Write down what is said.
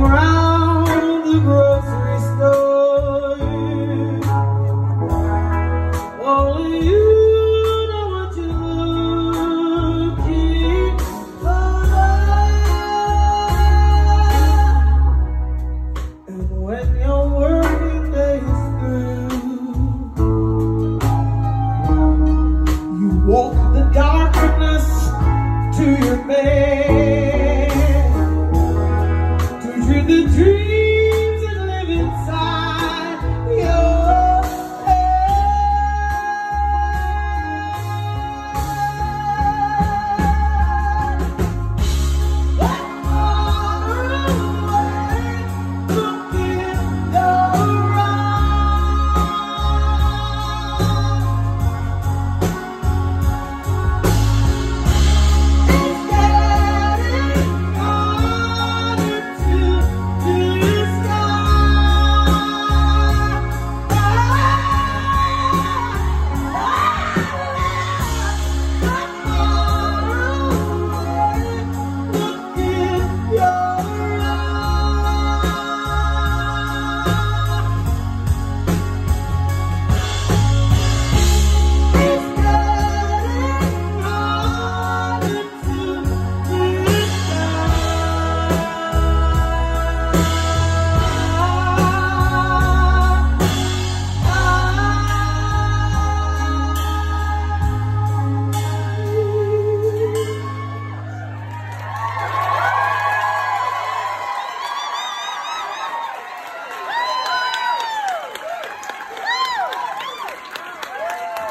round the grocery